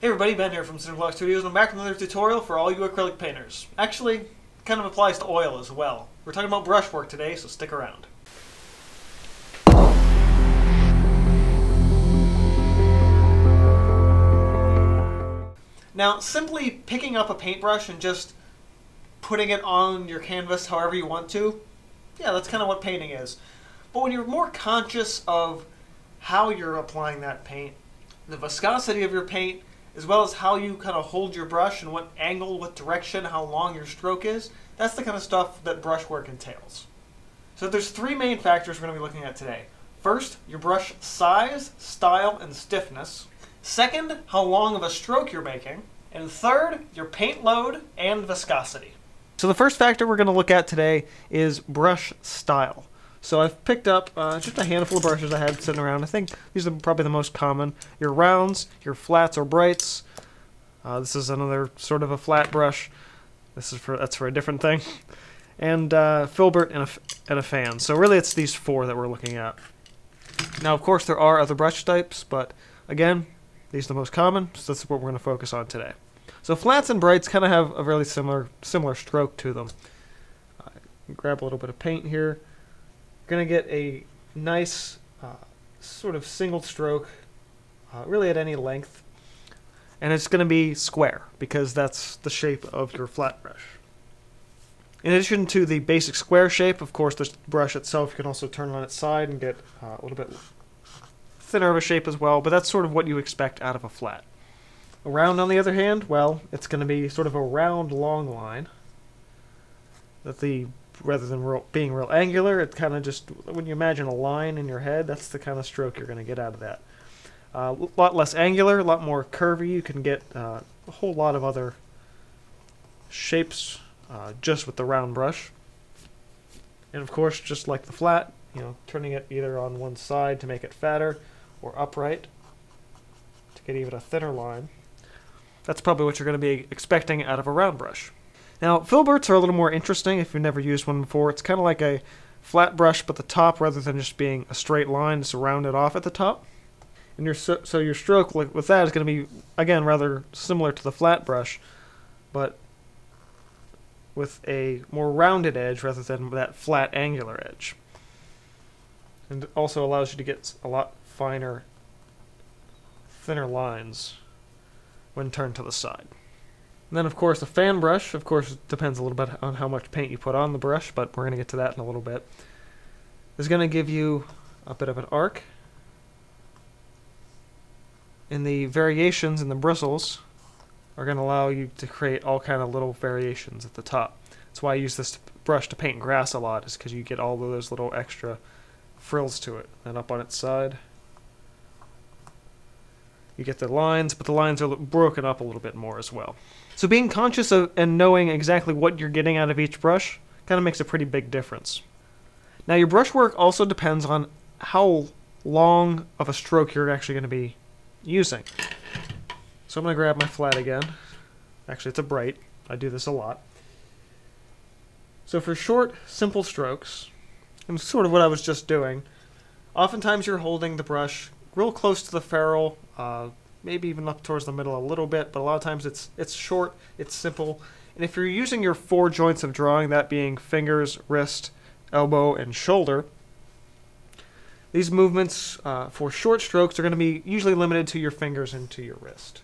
Hey everybody, Ben here from Cinder Block Studios, and I'm back with another tutorial for all you acrylic painters. Actually, kind of applies to oil as well. We're talking about brushwork today, so stick around. Now, simply picking up a paintbrush and just putting it on your canvas however you want to, yeah, that's kind of what painting is. But when you're more conscious of how you're applying that paint, the viscosity of your paint, as well as how you kind of hold your brush and what angle, what direction, how long your stroke is, that's the kind of stuff that brushwork entails. So there's three main factors we're going to be looking at today. First, your brush size, style, and stiffness. Second, how long of a stroke you're making. And third, your paint load and viscosity. So the first factor we're going to look at today is brush style. So I've picked up uh, just a handful of brushes I had sitting around. I think these are probably the most common. Your rounds, your flats or brights. Uh, this is another sort of a flat brush. This is for that's for a different thing. And uh, filbert and a, and a fan. So really it's these four that we're looking at. Now of course there are other brush types, but again, these are the most common, so that's what we're going to focus on today. So flats and brights kind of have a really similar similar stroke to them. Grab a little bit of paint here going to get a nice uh, sort of single stroke, uh, really at any length. And it's going to be square because that's the shape of your flat brush. In addition to the basic square shape, of course, the brush itself you can also turn on its side and get uh, a little bit thinner of a shape as well, but that's sort of what you expect out of a flat. A round, on the other hand, well, it's going to be sort of a round, long line that the rather than real, being real angular, it kind of just, when you imagine a line in your head, that's the kind of stroke you're going to get out of that. A uh, lot less angular, a lot more curvy. You can get uh, a whole lot of other shapes uh, just with the round brush. And of course, just like the flat, you know, turning it either on one side to make it fatter or upright to get even a thinner line. That's probably what you're going to be expecting out of a round brush. Now, filberts are a little more interesting if you've never used one before. It's kind of like a flat brush, but the top, rather than just being a straight line, it's rounded off at the top. And your so, so your stroke with that is going to be, again, rather similar to the flat brush, but with a more rounded edge rather than that flat angular edge. And it also allows you to get a lot finer, thinner lines when turned to the side. And then, of course, a fan brush, of course, depends a little bit on how much paint you put on the brush, but we're going to get to that in a little bit. Is going to give you a bit of an arc. And the variations in the bristles are going to allow you to create all kind of little variations at the top. That's why I use this brush to paint grass a lot, is because you get all of those little extra frills to it. And up on its side, you get the lines, but the lines are broken up a little bit more as well. So being conscious of and knowing exactly what you're getting out of each brush kind of makes a pretty big difference. Now your brushwork also depends on how long of a stroke you're actually going to be using. So I'm going to grab my flat again. Actually, it's a bright. I do this a lot. So for short, simple strokes, and sort of what I was just doing, oftentimes you're holding the brush real close to the ferrule, uh, maybe even up towards the middle a little bit, but a lot of times it's it's short, it's simple. And if you're using your four joints of drawing, that being fingers, wrist, elbow, and shoulder, these movements uh, for short strokes are going to be usually limited to your fingers and to your wrist.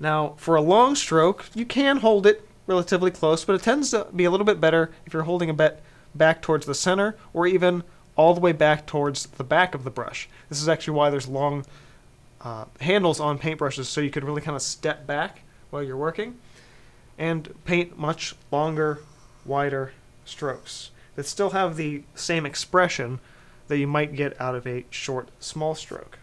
Now, for a long stroke, you can hold it relatively close, but it tends to be a little bit better if you're holding a bit back towards the center or even all the way back towards the back of the brush. This is actually why there's long uh, handles on paintbrushes so you can really kind of step back while you're working and paint much longer, wider strokes that still have the same expression that you might get out of a short, small stroke.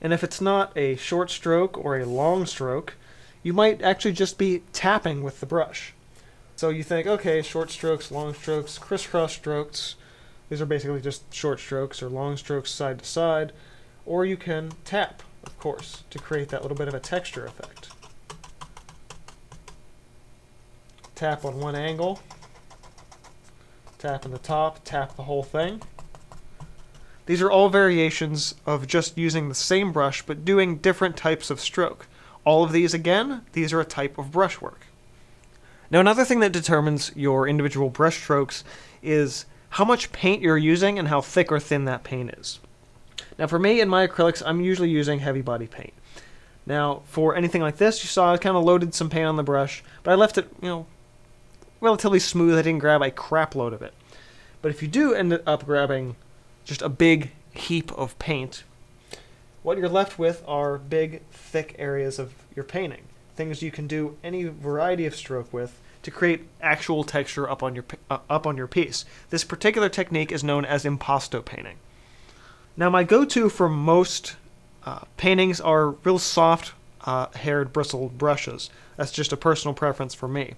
And if it's not a short stroke or a long stroke, you might actually just be tapping with the brush. So you think, okay, short strokes, long strokes, crisscross strokes, these are basically just short strokes or long strokes side to side. Or you can tap, of course, to create that little bit of a texture effect. Tap on one angle, tap in the top, tap the whole thing. These are all variations of just using the same brush but doing different types of stroke. All of these, again, these are a type of brushwork. Now, another thing that determines your individual brush strokes is how much paint you're using and how thick or thin that paint is. Now, for me, in my acrylics, I'm usually using heavy body paint. Now, for anything like this, you saw I kind of loaded some paint on the brush, but I left it, you know, relatively smooth. I didn't grab a crap load of it. But if you do end up grabbing just a big heap of paint, what you're left with are big, thick areas of your painting. Things you can do any variety of stroke with to create actual texture up on your uh, up on your piece. This particular technique is known as impasto painting. Now, my go-to for most uh, paintings are real soft uh, haired bristled brushes. That's just a personal preference for me.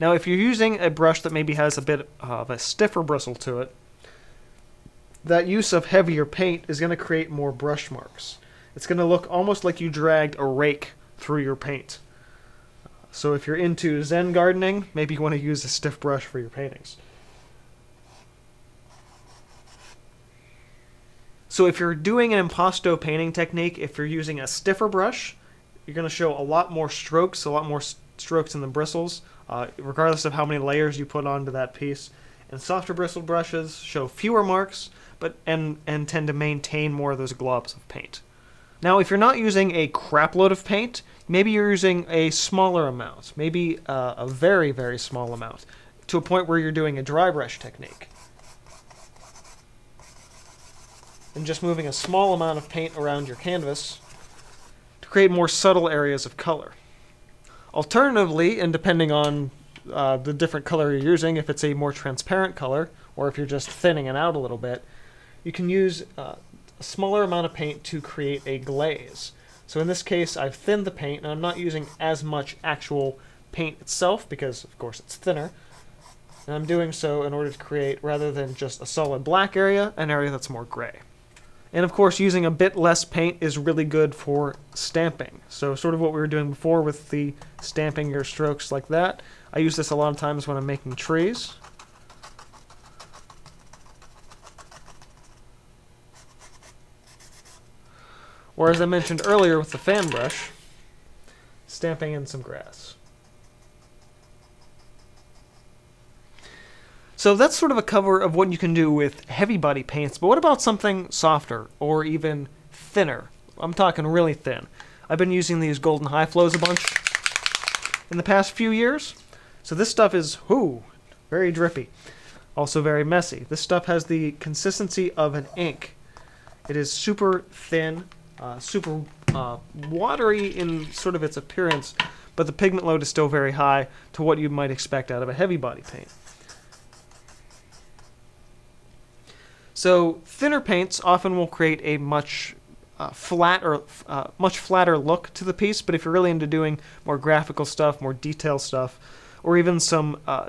Now, if you're using a brush that maybe has a bit of a stiffer bristle to it, that use of heavier paint is going to create more brush marks. It's going to look almost like you dragged a rake through your paint. So if you're into Zen gardening, maybe you want to use a stiff brush for your paintings. So if you're doing an impasto painting technique, if you're using a stiffer brush, you're going to show a lot more strokes, a lot more strokes in the bristles, uh, regardless of how many layers you put onto that piece. And softer bristled brushes show fewer marks, but and and tend to maintain more of those globs of paint. Now, if you're not using a crap load of paint, maybe you're using a smaller amount, maybe uh, a very, very small amount, to a point where you're doing a dry brush technique. And just moving a small amount of paint around your canvas to create more subtle areas of color. Alternatively, and depending on uh, the different color you're using, if it's a more transparent color, or if you're just thinning it out a little bit, you can use uh, a smaller amount of paint to create a glaze. So in this case, I've thinned the paint, and I'm not using as much actual paint itself, because of course it's thinner. And I'm doing so in order to create, rather than just a solid black area, an area that's more gray. And of course, using a bit less paint is really good for stamping. So sort of what we were doing before with the stamping your strokes like that. I use this a lot of times when I'm making trees. Or as I mentioned earlier with the fan brush, stamping in some grass. So that's sort of a cover of what you can do with heavy body paints, but what about something softer or even thinner? I'm talking really thin. I've been using these Golden High Flows a bunch in the past few years. So this stuff is, whoo, very drippy. Also very messy. This stuff has the consistency of an ink. It is super thin, uh, super uh, watery in sort of its appearance, but the pigment load is still very high to what you might expect out of a heavy body paint. So thinner paints often will create a much uh, flat or uh, much flatter look to the piece. But if you're really into doing more graphical stuff, more detail stuff, or even some uh,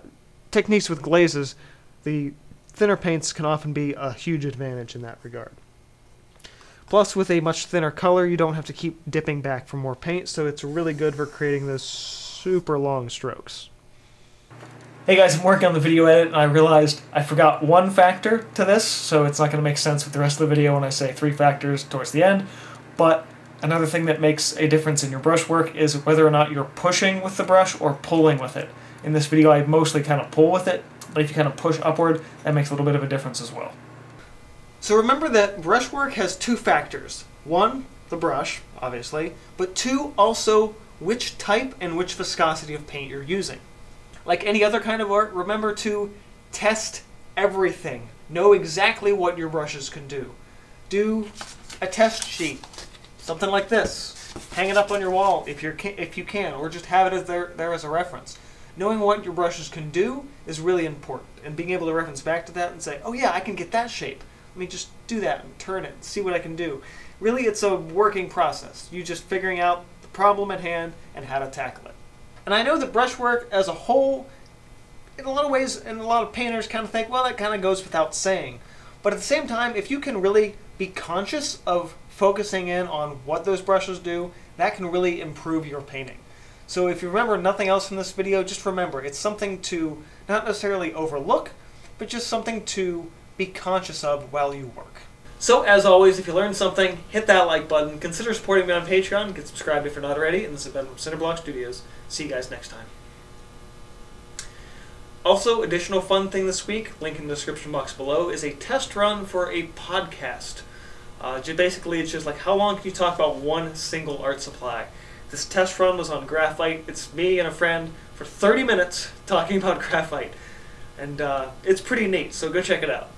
techniques with glazes, the thinner paints can often be a huge advantage in that regard. Plus, with a much thinner color, you don't have to keep dipping back for more paint, so it's really good for creating those super long strokes. Hey guys, I'm working on the video edit and I realized I forgot one factor to this, so it's not going to make sense with the rest of the video when I say three factors towards the end. But another thing that makes a difference in your brush work is whether or not you're pushing with the brush or pulling with it. In this video I mostly kind of pull with it, but if you kind of push upward, that makes a little bit of a difference as well. So remember that brushwork has two factors. One, the brush, obviously, but two, also which type and which viscosity of paint you're using. Like any other kind of art, remember to test everything. Know exactly what your brushes can do. Do a test sheet, something like this. Hang it up on your wall if you if you can, or just have it as there there as a reference. Knowing what your brushes can do is really important, and being able to reference back to that and say, "Oh yeah, I can get that shape. Let me just do that and turn it and see what I can do." Really, it's a working process. You just figuring out the problem at hand and how to tackle it. And I know that brushwork as a whole, in a lot of ways, and a lot of painters kind of think, well, that kind of goes without saying. But at the same time, if you can really be conscious of focusing in on what those brushes do, that can really improve your painting. So if you remember nothing else from this video, just remember it's something to not necessarily overlook, but just something to be conscious of while you work. So, as always, if you learned something, hit that like button. Consider supporting me on Patreon. Get subscribed if you're not already. And this has been from Cinderblock Studios. See you guys next time. Also, additional fun thing this week, link in the description box below, is a test run for a podcast. Uh, basically, it's just like how long can you talk about one single art supply? This test run was on graphite. It's me and a friend for 30 minutes talking about graphite. And uh, it's pretty neat, so go check it out.